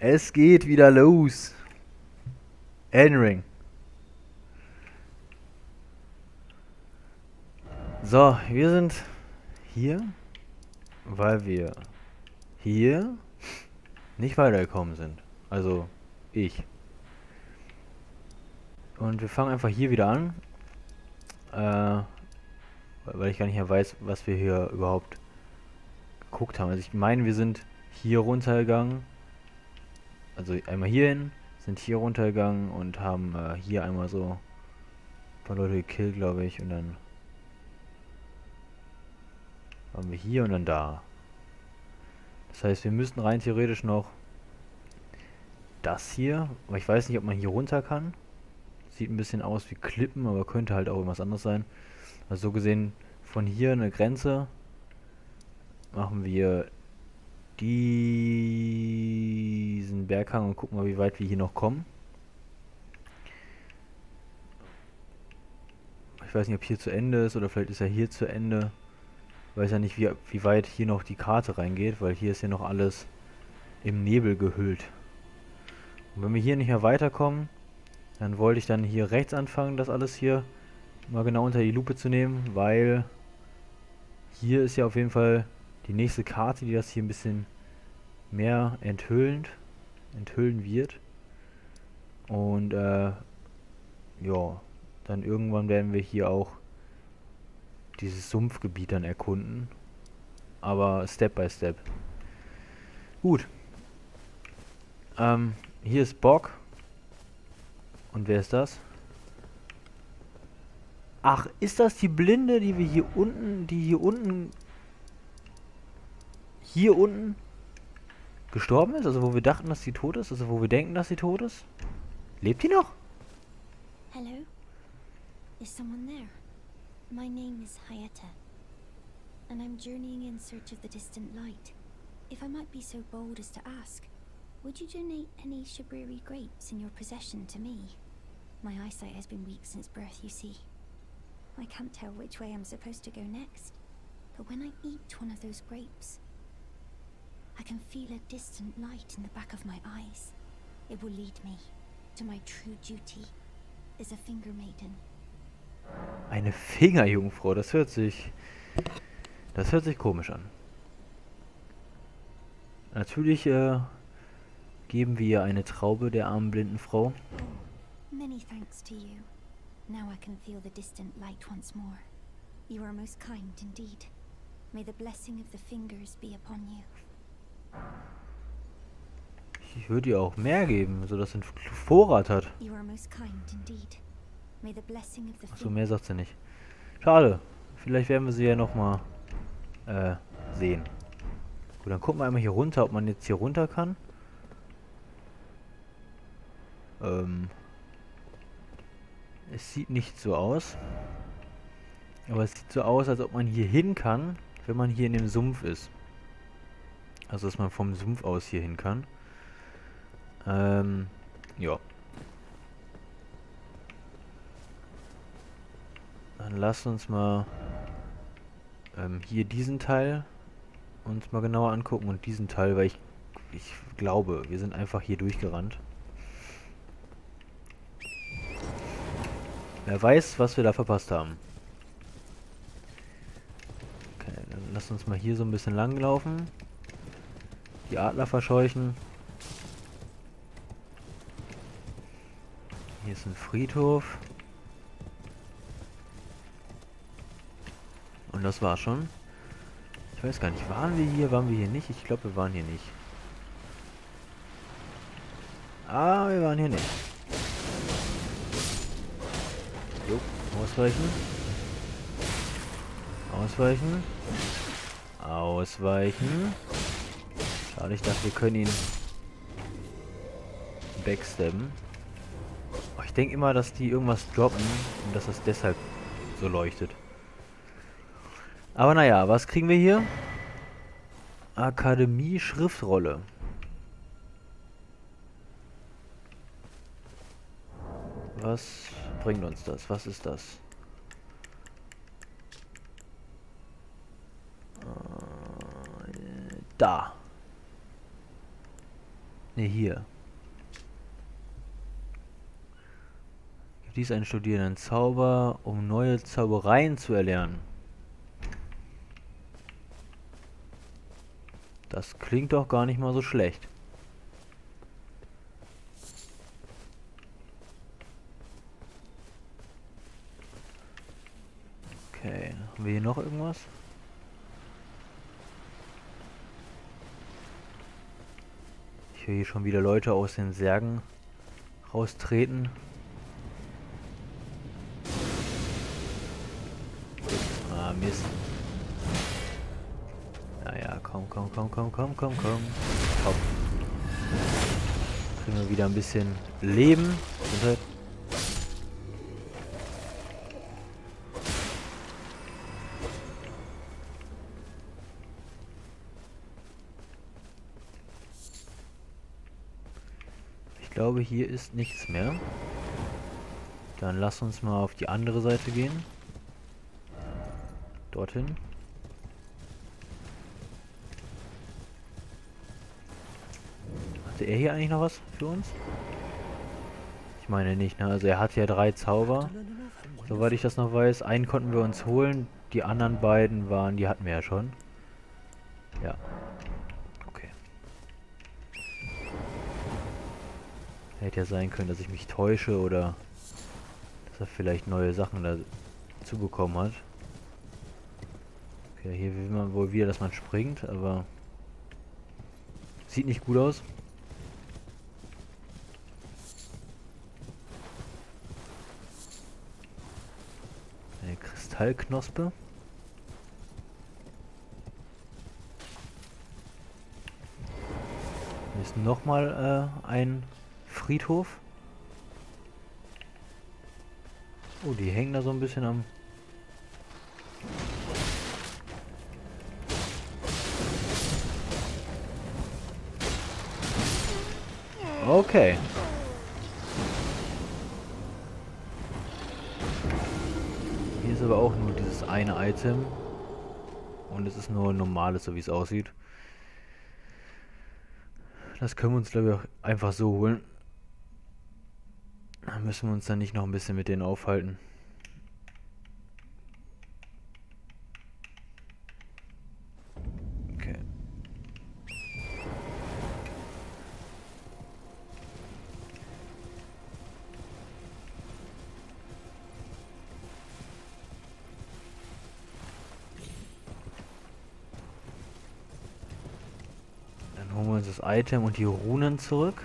Es geht wieder los. Elden So, wir sind hier, weil wir hier nicht weitergekommen sind. Also, ich. Und wir fangen einfach hier wieder an. Äh, weil ich gar nicht mehr weiß, was wir hier überhaupt geguckt haben. Also ich meine, wir sind hier runtergegangen. Also einmal hier hin, sind hier runtergegangen und haben äh, hier einmal so ein paar Leute gekillt, glaube ich. Und dann waren wir hier und dann da. Das heißt, wir müssten rein theoretisch noch das hier, aber ich weiß nicht, ob man hier runter kann. Sieht ein bisschen aus wie Klippen, aber könnte halt auch irgendwas anderes sein. Also so gesehen, von hier eine Grenze machen wir diesen Berghang und gucken mal, wie weit wir hier noch kommen. Ich weiß nicht, ob hier zu Ende ist oder vielleicht ist er hier zu Ende. Ich weiß ja nicht, wie, wie weit hier noch die Karte reingeht, weil hier ist ja noch alles im Nebel gehüllt. Und wenn wir hier nicht mehr weiterkommen, dann wollte ich dann hier rechts anfangen, das alles hier mal genau unter die Lupe zu nehmen, weil hier ist ja auf jeden Fall die nächste Karte, die das hier ein bisschen mehr enthüllend, enthüllen wird. Und äh, ja, dann irgendwann werden wir hier auch dieses Sumpfgebiet dann erkunden. Aber Step by Step. Gut. Ähm, hier ist Bock. Und wer ist das? Ach, ist das die Blinde, die wir hier unten, die hier unten, hier unten gestorben ist? Also wo wir dachten, dass sie tot ist? Also wo wir denken, dass sie tot ist? Lebt die noch? Hello? Is someone there? My name is Hayata, and I'm journeying in search of the distant light. If I might be so bold as to ask, would you donate any Shabriri grapes in your possession to me? My eyesight has been weak since birth, you see. I can't tell which way I'm supposed to go next, but when I eat one of those grapes, I can feel a distant light in the back of my eyes. It will lead me to my true duty as a finger maiden. Eine Fingerjungfrau, das hört sich... Das hört sich komisch an. Natürlich äh, geben wir eine Traube der armen blinden Frau. Many thanks to you. Now I can feel the distant light once more. You are most kind indeed. May the blessing of the fingers be upon you. Ich würde ihr auch mehr geben, sodass sie einen Vorrat hat. Achso, mehr sagt sie nicht. Schade. Vielleicht werden wir sie ja nochmal äh, sehen. Gut, dann gucken wir einmal hier runter, ob man jetzt hier runter kann. Ähm, es sieht nicht so aus. Aber es sieht so aus, als ob man hier hin kann, wenn man hier in dem Sumpf ist. Also, dass man vom Sumpf aus hier hin kann. Ähm, ja. Dann lass uns mal ähm, hier diesen Teil uns mal genauer angucken und diesen Teil, weil ich, ich glaube, wir sind einfach hier durchgerannt. Wer weiß, was wir da verpasst haben. Okay, dann lass uns mal hier so ein bisschen lang laufen. Die Adler verscheuchen. Hier ist ein Friedhof. Und das war schon. Ich weiß gar nicht, waren wir hier, waren wir hier nicht? Ich glaube, wir waren hier nicht. Ah, wir waren hier nicht. Jo, ausweichen. Ausweichen. Ausweichen. Schade, ich dachte, wir können ihn backstabben. Ich denke immer, dass die irgendwas droppen und dass das deshalb so leuchtet. Aber naja, was kriegen wir hier? Akademie Schriftrolle. Was bringt uns das? Was ist das? Da. Ne, hier. Gibt dies einen studierenden Zauber, um neue Zaubereien zu erlernen. Das klingt doch gar nicht mal so schlecht. Okay, haben wir hier noch irgendwas? Ich höre hier schon wieder Leute aus den Särgen raustreten. Ah, Mist. Naja, komm, komm, komm, komm, komm, komm, komm. Komm. Kriegen wir wieder ein bisschen Leben. Gesundheit. Glaube, hier ist nichts mehr. Dann lass uns mal auf die andere Seite gehen. Dorthin. Hatte er hier eigentlich noch was für uns? Ich meine nicht, ne? Also er hat ja drei Zauber. Soweit ich das noch weiß. Einen konnten wir uns holen. Die anderen beiden waren, die hatten wir ja schon. Ja. Hätte ja sein können, dass ich mich täusche oder dass er vielleicht neue Sachen dazu bekommen hat. Okay, hier will man wohl wieder, dass man springt, aber sieht nicht gut aus. Eine Kristallknospe. Ist nochmal äh, ein Friedhof. Oh, die hängen da so ein bisschen am... Okay. Hier ist aber auch nur dieses eine Item. Und es ist nur ein normales, so wie es aussieht. Das können wir uns, glaube ich, auch einfach so holen. Müssen wir uns dann nicht noch ein bisschen mit denen aufhalten. Dann holen wir uns das Item und die Runen zurück.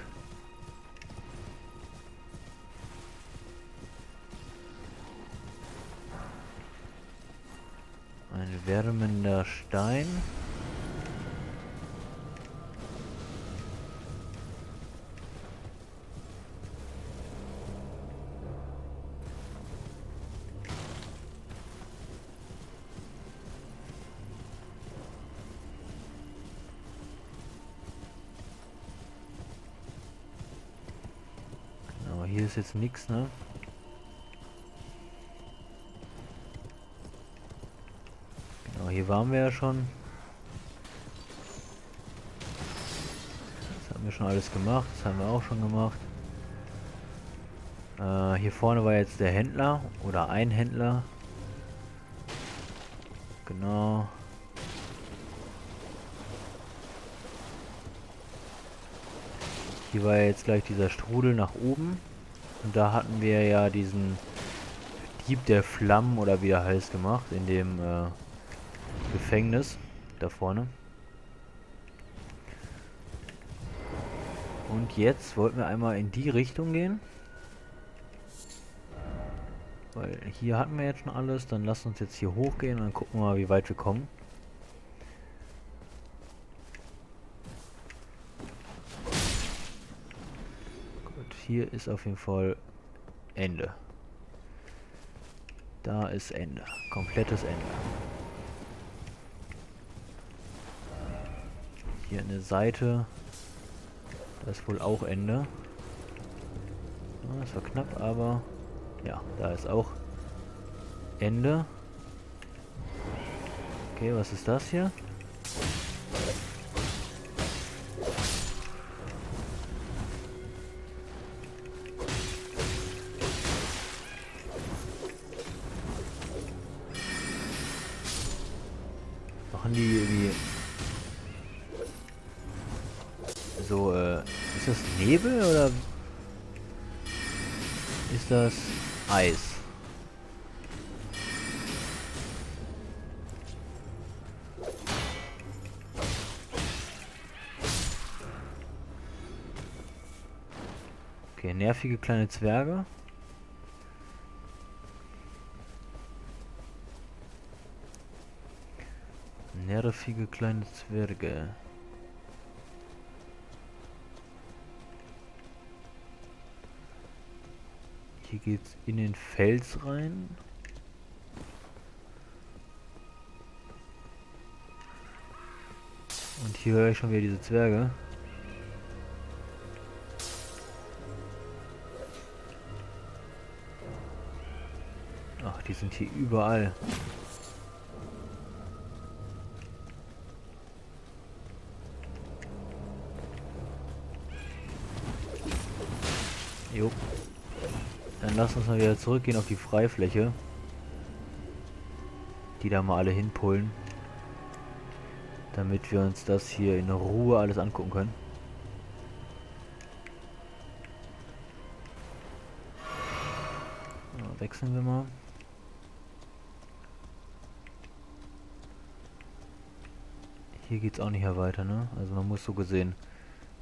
Jetzt nichts, ne? Genau, hier waren wir ja schon. Das haben wir schon alles gemacht. Das haben wir auch schon gemacht. Äh, hier vorne war jetzt der Händler oder ein Händler. Genau. Hier war jetzt gleich dieser Strudel nach oben. Und da hatten wir ja diesen Dieb der Flammen oder wie er heißt gemacht in dem äh, Gefängnis da vorne. Und jetzt wollten wir einmal in die Richtung gehen. Weil hier hatten wir jetzt schon alles. Dann lasst uns jetzt hier hochgehen und dann gucken wir mal, wie weit wir kommen. Gut, hier ist auf jeden Fall Ende. Da ist Ende. Komplettes Ende. Hier eine Seite. Da ist wohl auch Ende. Das war knapp, aber ja, da ist auch Ende. Okay, was ist das hier? Nervige kleine Zwerge. Nervige kleine Zwerge. Hier geht's in den Fels rein. Und hier höre ich schon wieder diese Zwerge. Sind hier überall. Jo. Dann lass uns mal wieder zurückgehen auf die Freifläche. Die da mal alle hinpullen. Damit wir uns das hier in Ruhe alles angucken können. Wechseln wir mal. Hier geht's auch nicht mehr weiter, ne? Also man muss so gesehen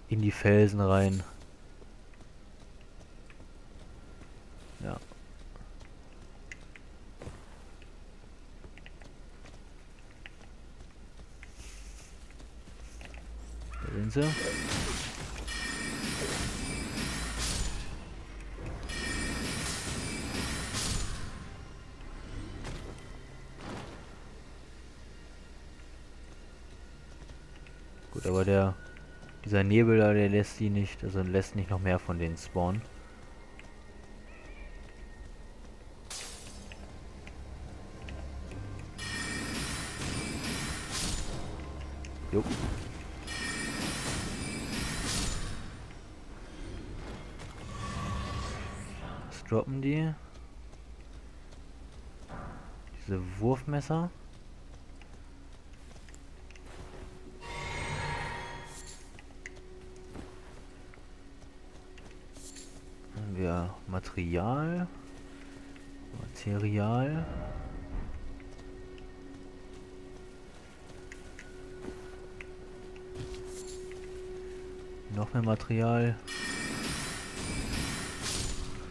in die Felsen rein. Ja. Da sind sie. Aber der dieser Nebel da, der lässt die nicht, also lässt nicht noch mehr von denen spawnen. Jo. Was droppen die? Diese Wurfmesser. Material. Material. Noch mehr Material.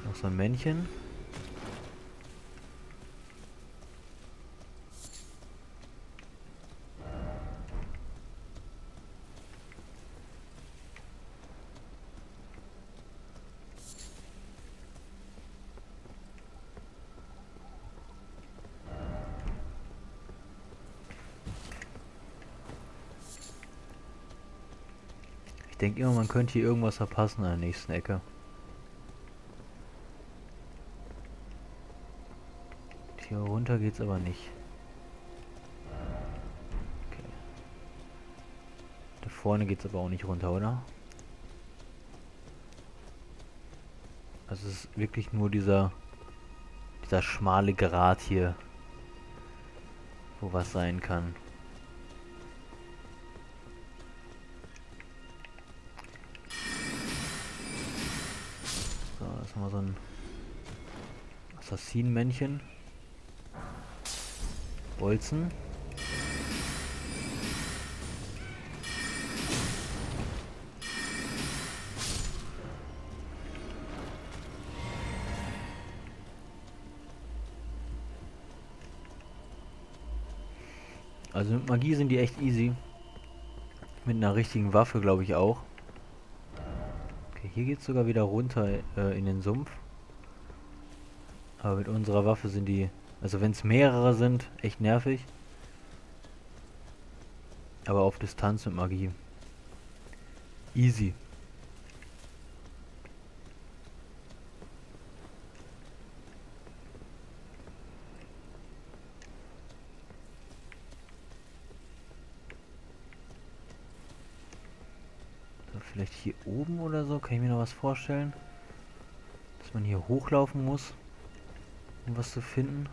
Noch so ein Männchen. Denke immer, man könnte hier irgendwas verpassen an der nächsten Ecke. Hier runter geht's aber nicht. Okay. Da vorne geht's aber auch nicht runter, oder? Also es ist wirklich nur dieser dieser schmale Grat hier, wo was sein kann. Haben wir so ein Assassinenmännchen. Bolzen. Also mit Magie sind die echt easy. Mit einer richtigen Waffe glaube ich auch. Hier geht es sogar wieder runter äh, in den Sumpf. Aber mit unserer Waffe sind die, also wenn es mehrere sind, echt nervig. Aber auf Distanz mit Magie. Easy. So, vielleicht hier oben oder so, kann ich mir noch was vorstellen? Dass man hier hochlaufen muss, um was zu finden.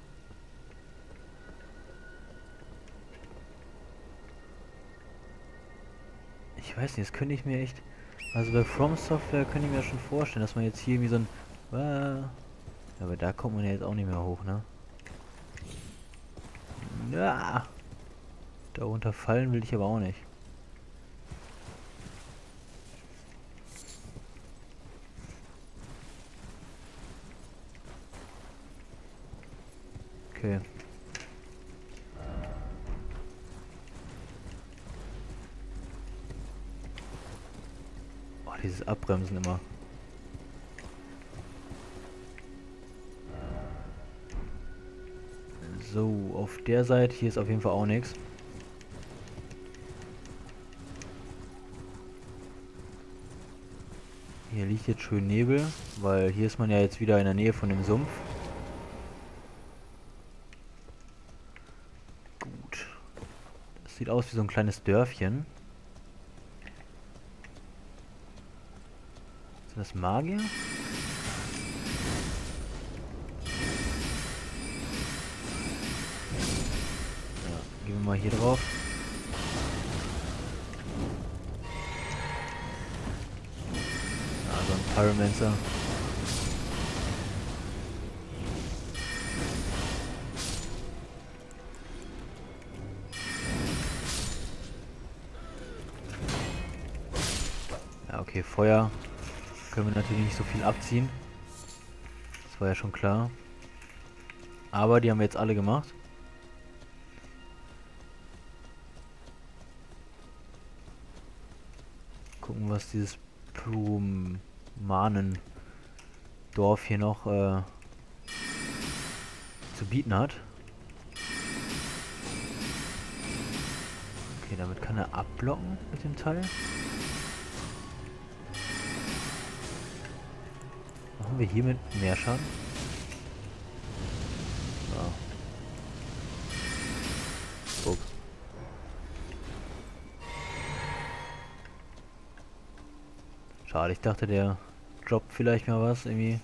Ich weiß nicht, das könnte ich mir echt... Also bei From Software könnte ich mir schon vorstellen, dass man jetzt hier irgendwie so ein... Äh, aber da kommt man ja jetzt auch nicht mehr hoch, ne? Ja. Darunter fallen will ich aber auch nicht. Okay. Oh, dieses Abbremsen immer. So, auf der Seite hier ist auf jeden Fall auch nichts. Hier liegt jetzt schön Nebel, weil hier ist man ja jetzt wieder in der Nähe von dem Sumpf. Gut. Das sieht aus wie so ein kleines Dörfchen. Sind das Magier? Gehen wir mal hier drauf. Also ein Pyromancer. Feuer können wir natürlich nicht so viel abziehen. Das war ja schon klar. Aber die haben wir jetzt alle gemacht. Gucken, was dieses Plumanen-Dorf hier noch äh, zu bieten hat. Okay, damit kann er abblocken mit dem Teil. Machen wir hiermit mehr Schaden? Schade, ich dachte, der droppt vielleicht mal was irgendwie.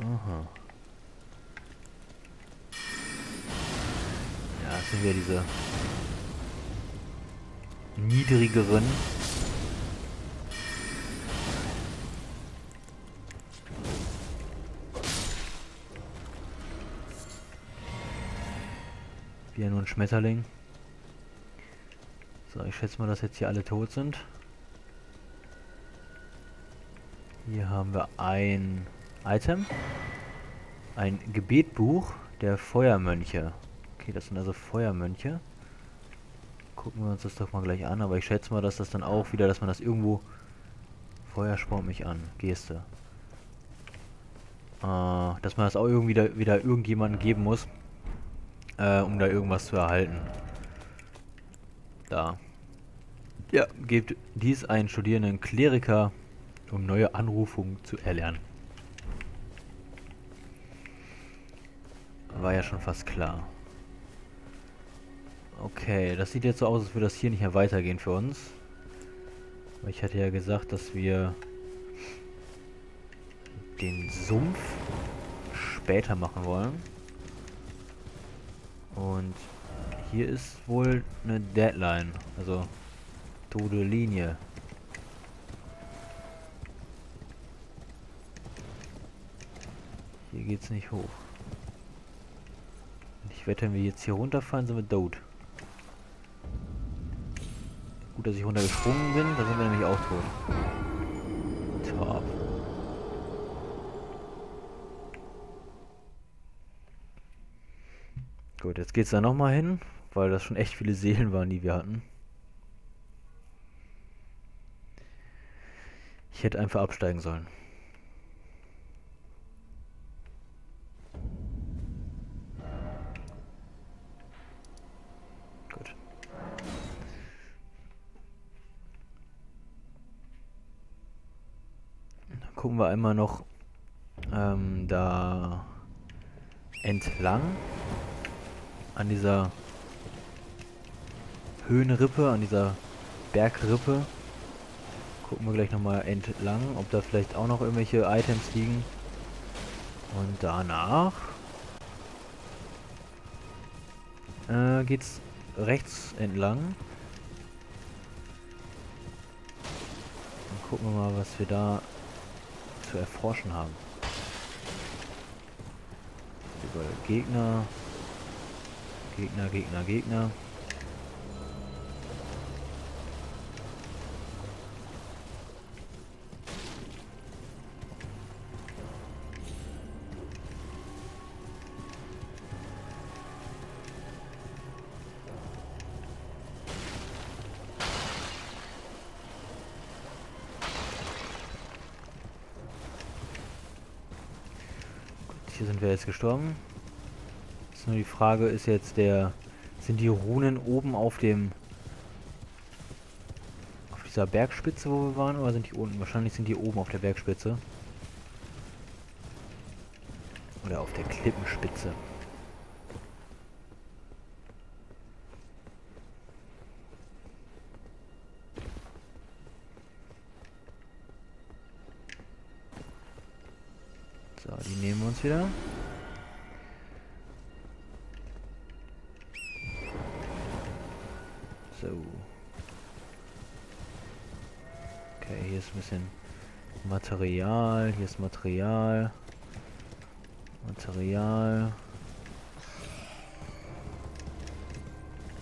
Aha. Ja, das sind ja diese niedrigeren. Wie nur ein Schmetterling. So, ich schätze mal, dass jetzt hier alle tot sind. Hier haben wir ein Item. Ein Gebetbuch der Feuermönche. Okay, das sind also Feuermönche. Gucken wir uns das doch mal gleich an. Aber ich schätze mal, dass das dann auch wieder, dass man das irgendwo... Feuer spornt mich an. Geste. Äh, dass man das auch irgendwie da, wieder irgendjemandem geben muss. Äh, um da irgendwas zu erhalten. Da. Ja, gebt dies einen studierenden Kleriker, um neue Anrufungen zu erlernen. War ja schon fast klar. Okay, das sieht jetzt so aus, als würde das hier nicht mehr weitergehen für uns. Aber ich hatte ja gesagt, dass wir den Sumpf später machen wollen. Und hier ist wohl eine Deadline, also tote Linie. Hier geht's nicht hoch. Ich wette, wenn wir jetzt hier runterfallen, sind wir tot. Gut, dass ich runtergesprungen bin, da sind wir nämlich auch tot. Top. Gut, jetzt geht's da nochmal hin, weil das schon echt viele Seelen waren, die wir hatten. Ich hätte einfach absteigen sollen. Gucken wir einmal noch ähm, da entlang an dieser Höhenrippe, an dieser Bergrippe. Gucken wir gleich nochmal entlang, ob da vielleicht auch noch irgendwelche Items liegen. Und danach äh, geht's rechts entlang. Dann gucken wir mal, was wir da zu erforschen haben. Überall Gegner. Gegner, Gegner, Gegner. Hier sind wir jetzt gestorben. Nur die Frage, ist jetzt der... Sind die Runen oben auf dem... Auf dieser Bergspitze, wo wir waren, oder sind die unten? Wahrscheinlich sind die oben auf der Bergspitze. Oder auf der Klippenspitze. So, die nehmen wir uns wieder. Ein bisschen Material. Hier ist Material. Material.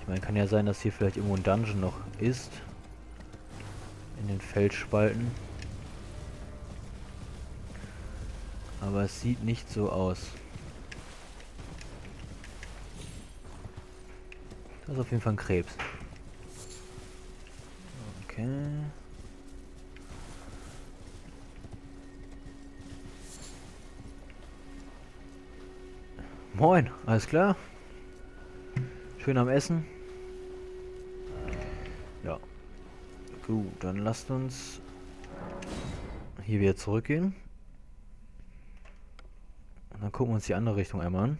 Ich meine, kann ja sein, dass hier vielleicht irgendwo ein Dungeon noch ist. In den Felsspalten. Aber es sieht nicht so aus. Das ist auf jeden Fall ein Krebs. Okay. Moin, alles klar? Schön am Essen. Ja. Gut, dann lasst uns hier wieder zurückgehen. Und dann gucken wir uns die andere Richtung einmal an.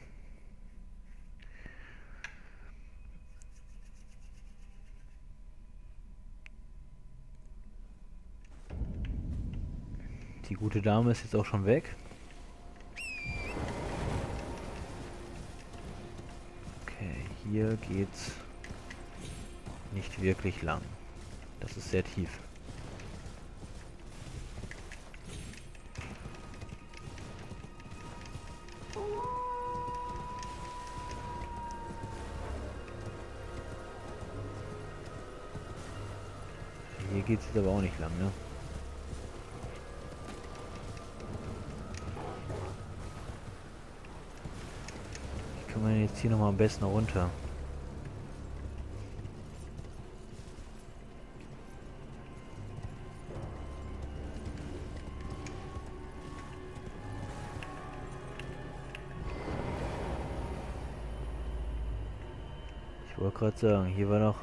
Die gute Dame ist jetzt auch schon weg. Okay, hier geht's nicht wirklich lang. Das ist sehr tief. Hier geht's jetzt aber auch nicht lang, ne? Wie kann man jetzt hier nochmal am besten runter? Ich wollte gerade sagen, hier war noch...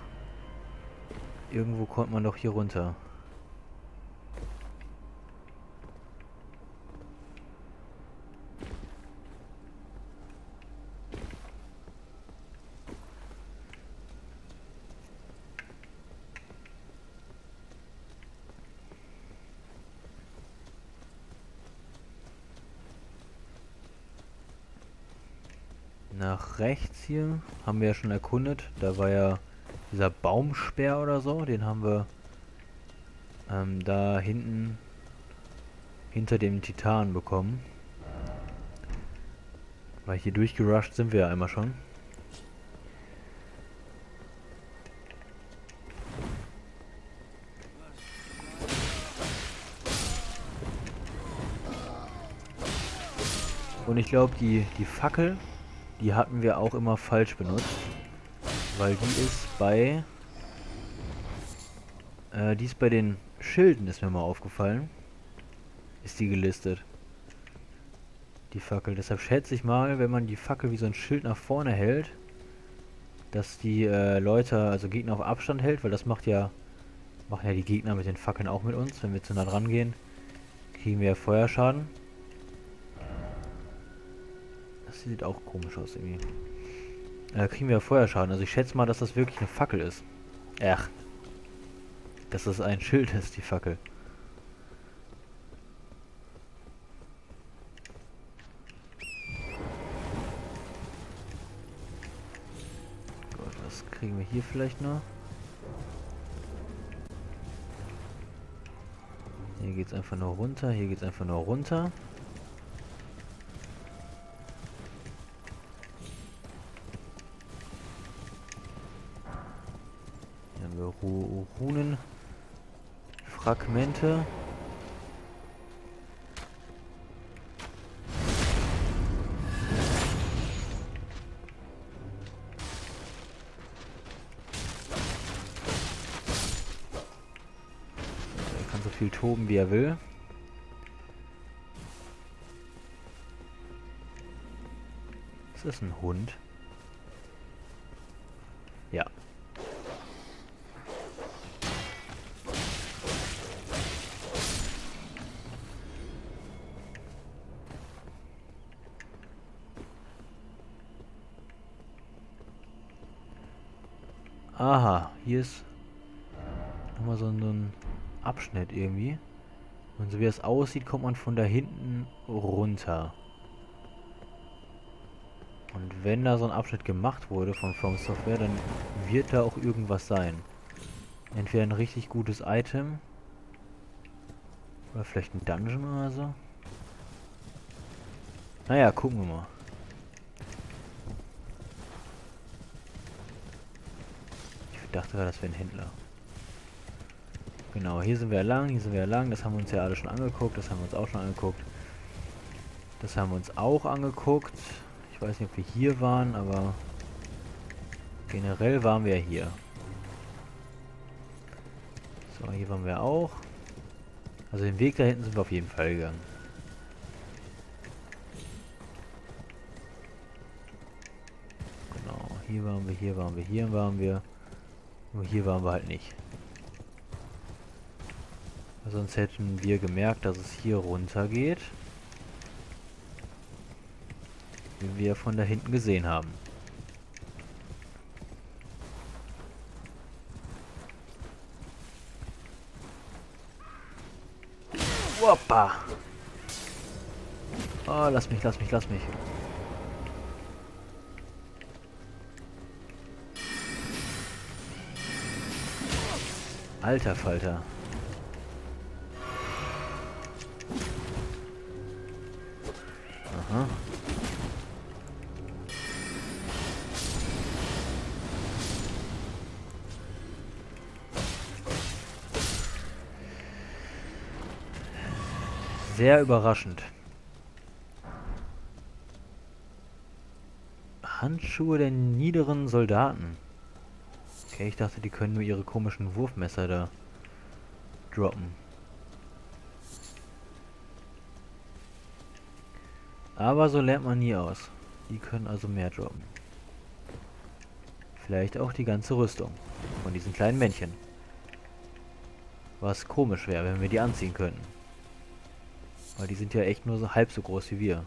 Irgendwo konnte man doch hier runter. Nach rechts hier haben wir ja schon erkundet. Da war ja dieser Baumspeer oder so. Den haben wir ähm, da hinten hinter dem Titan bekommen. Weil hier durchgerusht sind wir ja einmal schon. Und ich glaube, die, die Fackel, die hatten wir auch immer falsch benutzt. Weil die ist bei... Äh, die ist bei den Schilden, ist mir mal aufgefallen. Ist die gelistet. Die Fackel. Deshalb schätze ich mal, wenn man die Fackel wie so ein Schild nach vorne hält, dass die äh, Leute, also Gegner auf Abstand hält, weil das macht ja, machen ja die Gegner mit den Fackeln auch mit uns. Wenn wir zu nah dran gehen, kriegen wir ja Feuerschaden. Das sieht auch komisch aus irgendwie. Da kriegen wir ja Feuerschaden. Also ich schätze mal, dass das wirklich eine Fackel ist. Ach. Dass das ein Schild ist, die Fackel. Gott, was kriegen wir hier vielleicht noch. Hier geht es einfach nur runter, hier geht es einfach nur runter. Hier haben wir Ru Runen. Fragmente. viel toben, wie er will. Ist ein Hund? Ja. Aha, hier ist nochmal so ein Abschnitt irgendwie. Und so wie es aussieht, kommt man von da hinten runter. Und wenn da so ein Abschnitt gemacht wurde von From Software, dann wird da auch irgendwas sein. Entweder ein richtig gutes Item. Oder vielleicht ein Dungeon oder so. Naja, gucken wir mal. Ich dachte, das wäre ein Händler. Genau, hier sind wir lang, hier sind wir lang. Das haben wir uns ja alle schon angeguckt. Das haben wir uns auch schon angeguckt. Das haben wir uns auch angeguckt. Ich weiß nicht, ob wir hier waren, aber generell waren wir hier. So, hier waren wir auch. Also den Weg da hinten sind wir auf jeden Fall gegangen. Genau, hier waren wir, hier waren wir, hier waren wir. Nur hier waren wir halt nicht. Sonst hätten wir gemerkt, dass es hier runter geht. Wie wir von da hinten gesehen haben. Woppa! Oh, lass mich, lass mich, lass mich. Alter Falter. Sehr überraschend. Handschuhe der niederen Soldaten. Okay, ich dachte, die können nur ihre komischen Wurfmesser da droppen. Aber so lernt man nie aus. Die können also mehr droppen. Vielleicht auch die ganze Rüstung von diesen kleinen Männchen. Was komisch wäre, wenn wir die anziehen könnten. Weil die sind ja echt nur so halb so groß wie wir.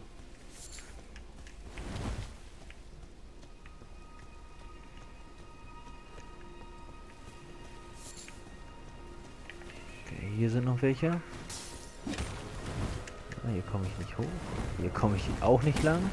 Okay, hier sind noch welche. Ah, hier komme ich nicht hoch. Hier komme ich auch nicht lang.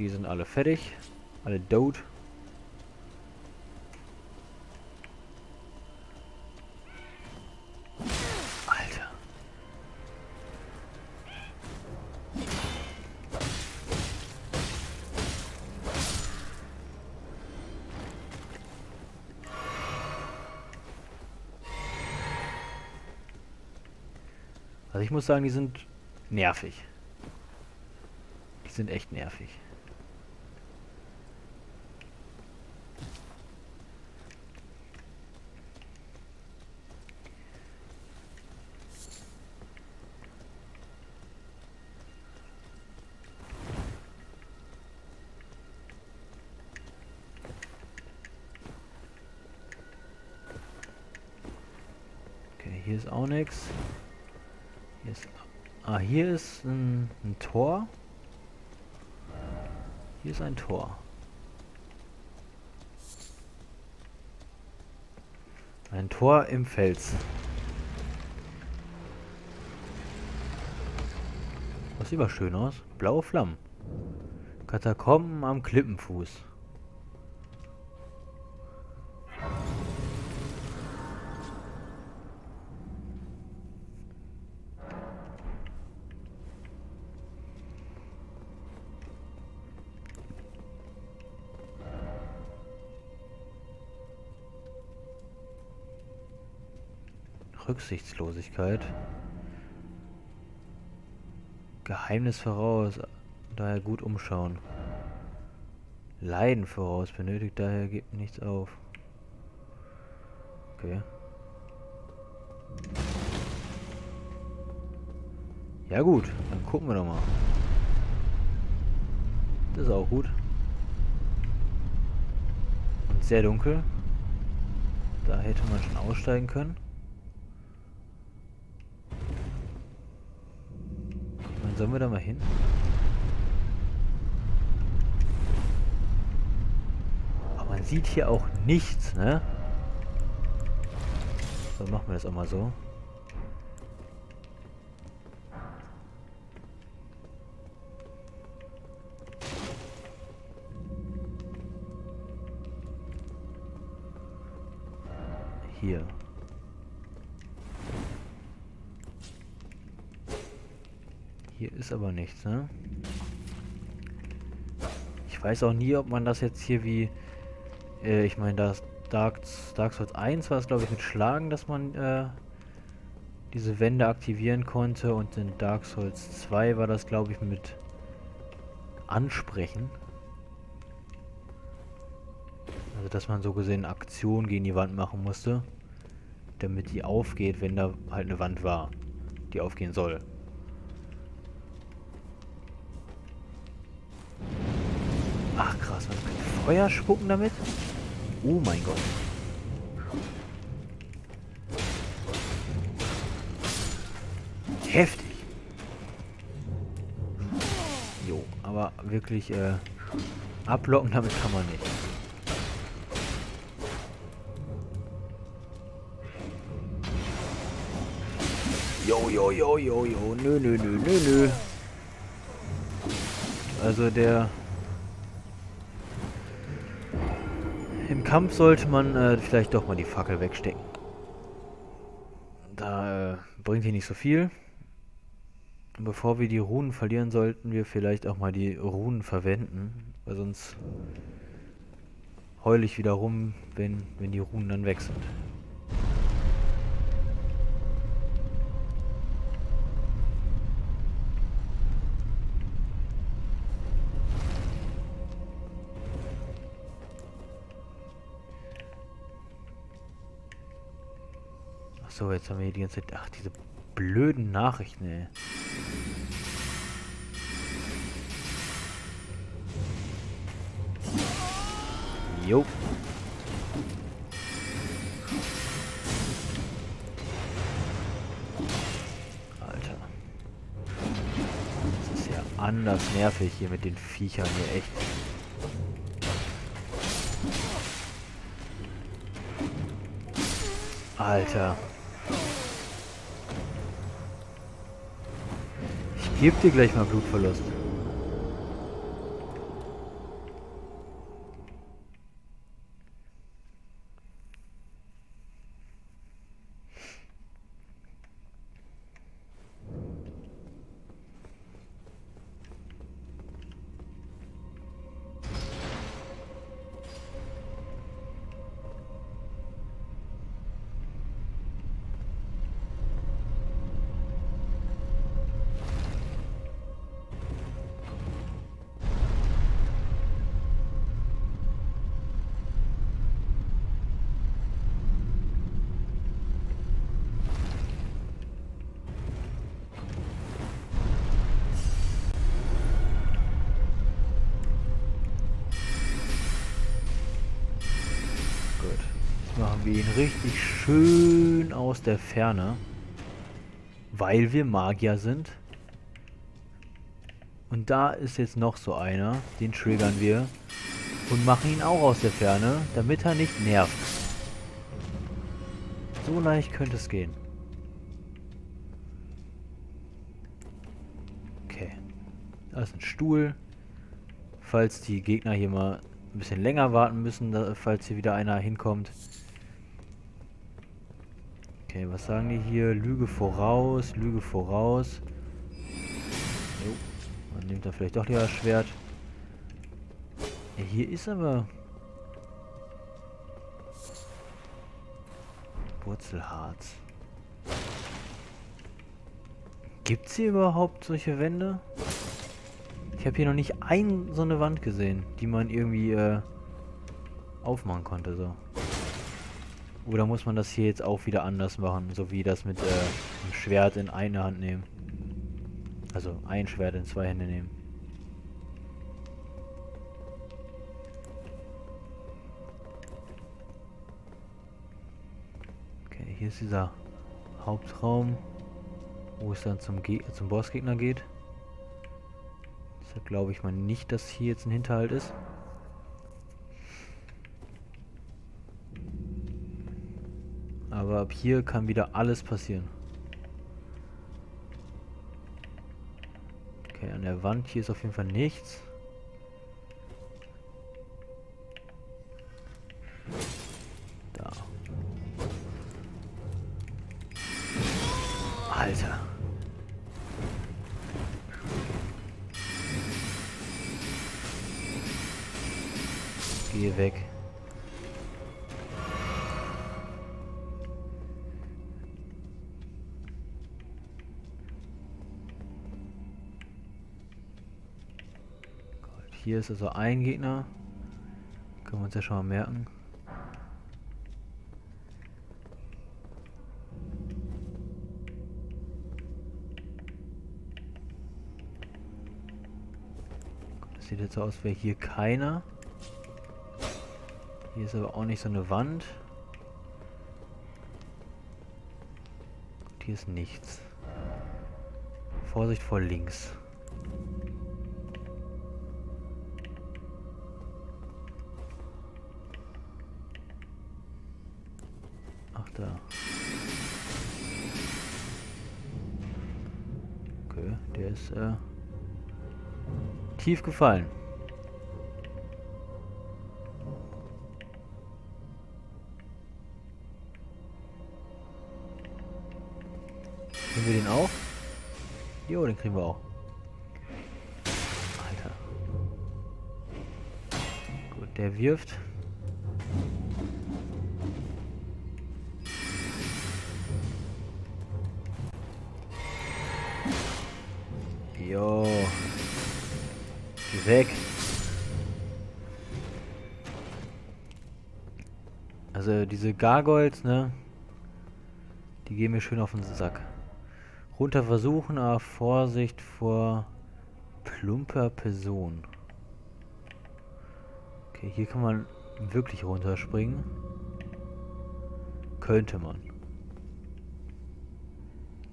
Die sind alle fertig. Alle. Alter. Also ich muss sagen, die sind nervig. Die sind echt nervig. auch nichts. Hier ist, ah, hier ist ein, ein Tor. Hier ist ein Tor. Ein Tor im Fels. Das sieht aber schön aus. Blaue Flammen. Katakomben am Klippenfuß. Rücksichtslosigkeit. Geheimnis voraus, daher gut umschauen. Leiden voraus, benötigt daher gibt nichts auf. Okay. Ja gut, dann gucken wir doch mal. Das ist auch gut. Und sehr dunkel. Da hätte man schon aussteigen können. Sollen wir da mal hin? Aber man sieht hier auch nichts, ne? So, machen wir das auch mal so. Hier. Hier ist aber nichts, ne? Ich weiß auch nie, ob man das jetzt hier wie... Äh, ich meine, das Dark, Dark Souls 1 war es, glaube ich, mit Schlagen, dass man äh, diese Wände aktivieren konnte. Und in Dark Souls 2 war das, glaube ich, mit Ansprechen. Also, dass man so gesehen Aktion gegen die Wand machen musste. Damit die aufgeht, wenn da halt eine Wand war, die aufgehen soll. Feuer spucken damit? Oh mein Gott. Heftig. Jo, aber wirklich äh, ablocken damit kann man nicht. Jo, jo, jo, jo, jo. Nö, nö, nö, nö, nö. Also der Kampf sollte man äh, vielleicht doch mal die Fackel wegstecken. Da äh, bringt die nicht so viel. Bevor wir die Runen verlieren, sollten wir vielleicht auch mal die Runen verwenden. Weil sonst heul ich wieder rum, wenn, wenn die Runen dann weg sind. So, jetzt haben wir hier die ganze Zeit... Ach, diese blöden Nachrichten, ey. Jo. Alter. Das ist ja anders nervig hier mit den Viechern hier, echt. Alter. Gib dir gleich mal Blutverlust. Machen wir ihn richtig schön aus der Ferne. Weil wir Magier sind. Und da ist jetzt noch so einer. Den triggern wir. Und machen ihn auch aus der Ferne, damit er nicht nervt. So leicht könnte es gehen. Okay. Da ist ein Stuhl. Falls die Gegner hier mal ein bisschen länger warten müssen, falls hier wieder einer hinkommt. Okay, was sagen die hier? Lüge voraus, Lüge voraus. Jo, man nimmt da vielleicht doch lieber das Schwert. Ja, hier ist aber... Wurzelharz. Gibt's hier überhaupt solche Wände? Ich habe hier noch nicht ein so eine Wand gesehen, die man irgendwie äh, aufmachen konnte. So. Oder muss man das hier jetzt auch wieder anders machen, so wie das mit äh, dem Schwert in eine Hand nehmen? Also ein Schwert in zwei Hände nehmen. Okay, hier ist dieser Hauptraum, wo es dann zum, Ge zum Bossgegner geht. Deshalb glaube ich mal nicht, dass hier jetzt ein Hinterhalt ist. Aber ab hier kann wieder alles passieren. Okay, an der Wand hier ist auf jeden Fall nichts. Da. Alter. Geh weg. Hier ist also ein Gegner. Können wir uns ja schon mal merken. Das sieht jetzt so aus, wäre hier keiner. Hier ist aber auch nicht so eine Wand. Und hier ist nichts. Vorsicht vor links. Tief gefallen. Kriegen wir den auch? Jo, den kriegen wir auch. Alter. Gut, der wirft. Gargoyles, ne? Die gehen mir schön auf den Sack. Runter versuchen, aber Vorsicht vor plumper Person. Okay, hier kann man wirklich runterspringen. Könnte man.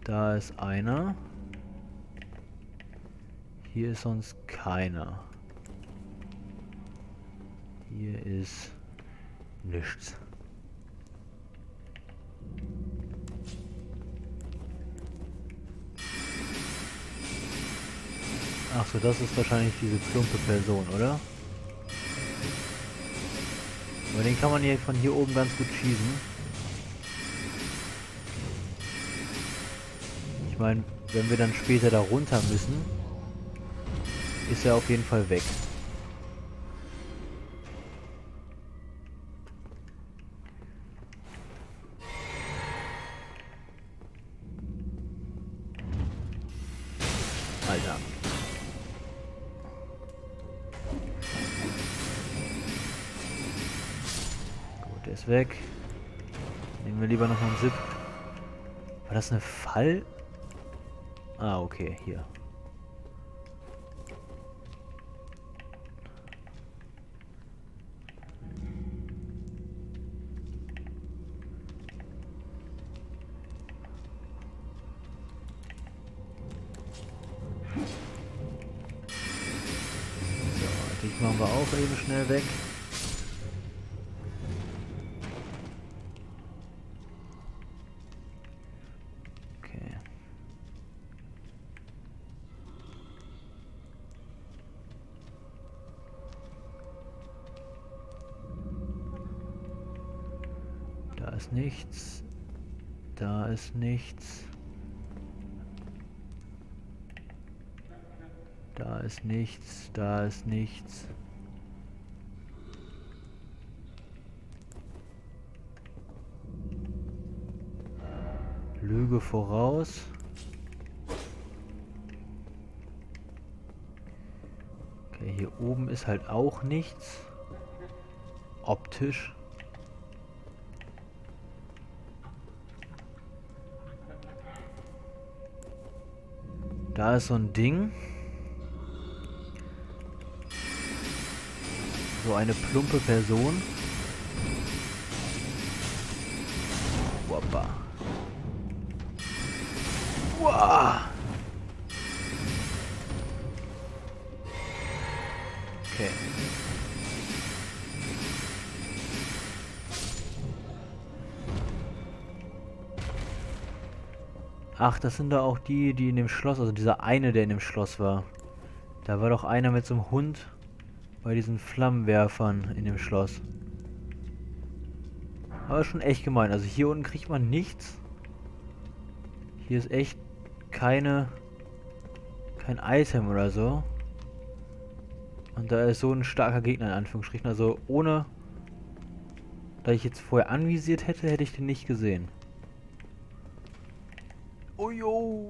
Da ist einer. Hier ist sonst keiner. Hier ist nichts. Ach so, das ist wahrscheinlich diese plumpe Person, oder? Aber den kann man hier von hier oben ganz gut schießen. Ich meine, wenn wir dann später da runter müssen, ist er auf jeden Fall weg. Ist weg. Nehmen wir lieber noch einen Zip. War das eine Fall? Ah, okay, hier. So, machen wir auch eben schnell weg. Nichts. Da ist nichts, da ist nichts. Lüge voraus. Okay, hier oben ist halt auch nichts. Optisch. Da ist so ein Ding. So eine plumpe Person. Woppa. Wow. Ach, das sind da auch die, die in dem Schloss, also dieser eine, der in dem Schloss war. Da war doch einer mit so einem Hund bei diesen Flammenwerfern in dem Schloss. Aber schon echt gemein. Also hier unten kriegt man nichts. Hier ist echt keine... kein Item oder so. Und da ist so ein starker Gegner in Anführungsstrichen. Also ohne... Da ich jetzt vorher anvisiert hätte, hätte ich den nicht gesehen. Oh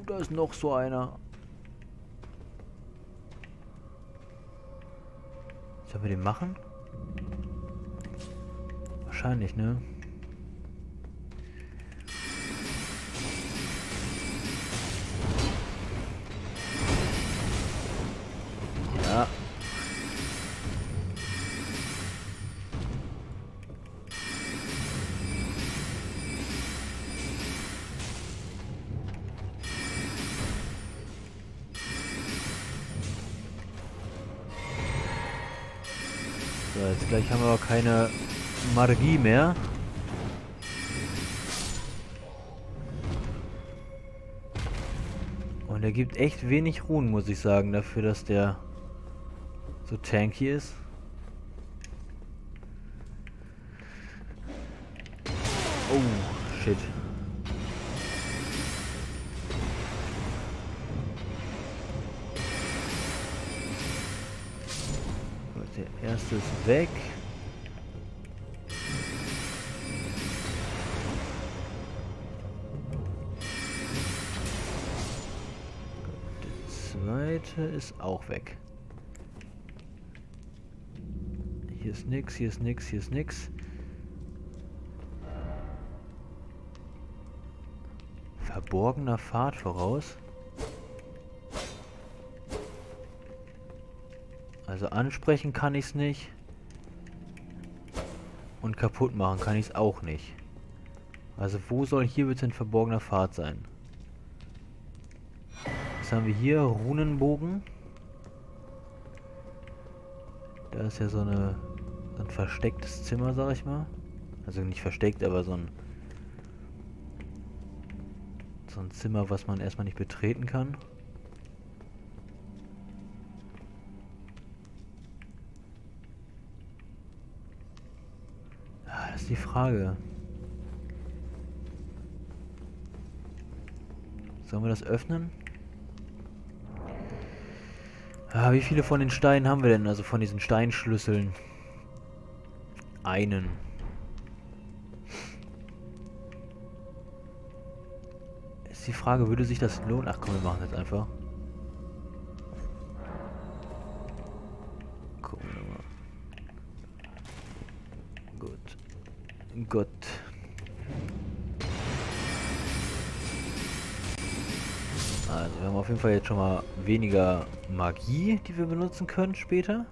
da ist noch so einer. Sollen wir den machen? Wahrscheinlich, ne? Keine Magie mehr. Und er gibt echt wenig Ruhen, muss ich sagen, dafür, dass der so tanky ist. Oh, shit. Der erste ist weg. Ist auch weg. Hier ist nix, hier ist nix, hier ist nix. Verborgener Pfad voraus. Also ansprechen kann ich es nicht. Und kaputt machen kann ich es auch nicht. Also wo soll hier bitte ein verborgener Pfad sein? Was haben wir hier? Runenbogen. Da ist ja so, eine, so ein verstecktes Zimmer, sag ich mal. Also nicht versteckt, aber so ein so ein Zimmer, was man erstmal nicht betreten kann. Ah, das ist die Frage. Sollen wir das öffnen? Ah, wie viele von den Steinen haben wir denn? Also von diesen Steinschlüsseln? Einen. Ist die Frage, würde sich das lohnen? Ach komm, wir machen das einfach. Auf jeden Fall jetzt schon mal weniger Magie, die wir benutzen können später.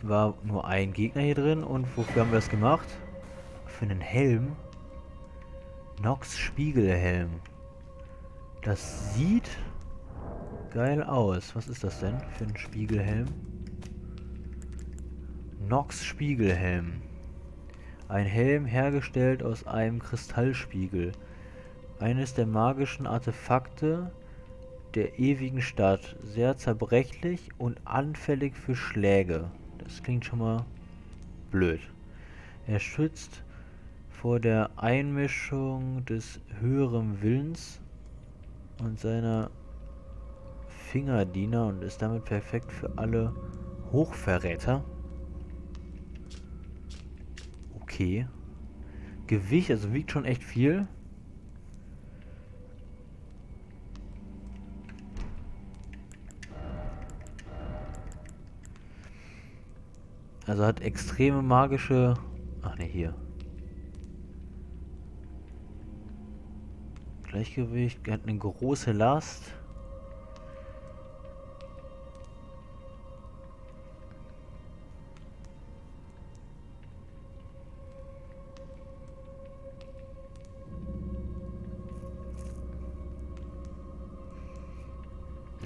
War nur ein Gegner hier drin und wofür haben wir das gemacht? Für einen Helm. Nox Spiegelhelm. Das sieht geil aus. Was ist das denn für ein Spiegelhelm? Nox Spiegelhelm. Ein Helm hergestellt aus einem Kristallspiegel. Eines der magischen Artefakte der ewigen Stadt. Sehr zerbrechlich und anfällig für Schläge. Das klingt schon mal blöd. Er schützt vor der Einmischung des höheren Willens und seiner Fingerdiener und ist damit perfekt für alle Hochverräter. Okay. Gewicht, also wiegt schon echt viel. Also hat extreme magische... Ach ne, hier. Gleichgewicht, hat eine große Last.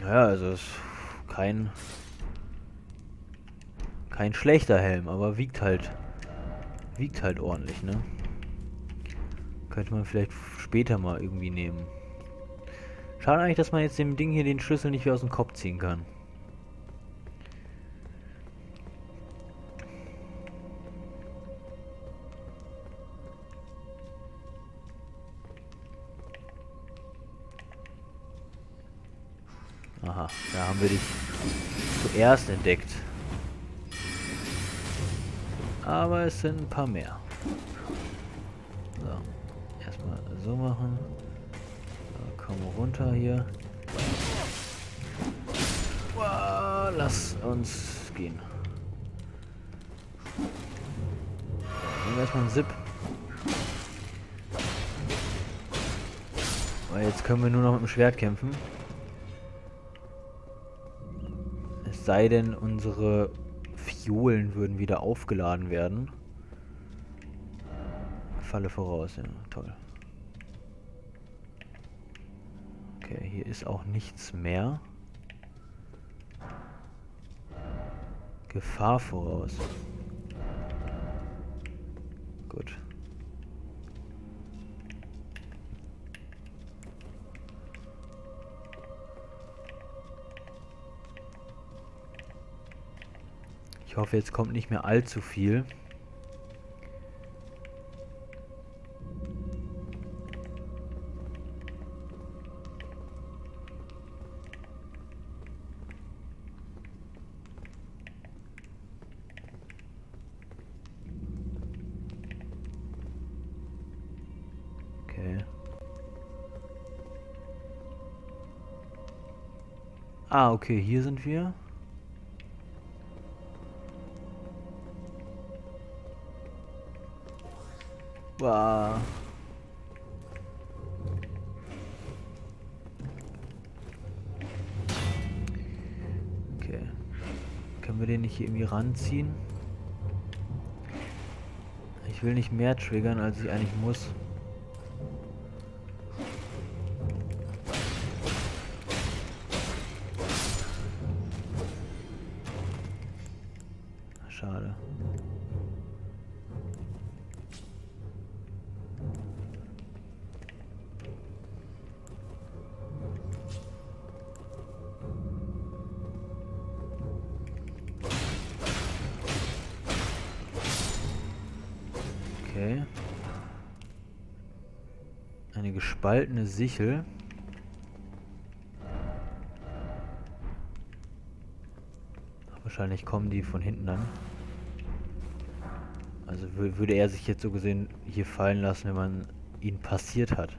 Ja, also ist kein kein schlechter Helm, aber wiegt halt wiegt halt ordentlich, ne? Könnte man vielleicht später mal irgendwie nehmen. Schade eigentlich, dass man jetzt dem Ding hier den Schlüssel nicht mehr aus dem Kopf ziehen kann. Aha, da haben wir dich zuerst entdeckt. Aber es sind ein paar mehr. So, erstmal so machen. So, komm runter hier. Lass uns gehen. Nehmen wir erstmal einen Zip. Weil jetzt können wir nur noch mit dem Schwert kämpfen. sei denn, unsere Fiolen würden wieder aufgeladen werden. Falle voraus, ja, toll. Okay, hier ist auch nichts mehr. Gefahr voraus. Ich hoffe, jetzt kommt nicht mehr allzu viel. Okay. Ah, okay, hier sind wir. Wow. Okay. Können wir den nicht hier irgendwie ranziehen? Ich will nicht mehr triggern, als ich eigentlich muss. Eine gespaltene Sichel. Wahrscheinlich kommen die von hinten an. Also würde er sich jetzt so gesehen hier fallen lassen, wenn man ihn passiert hat.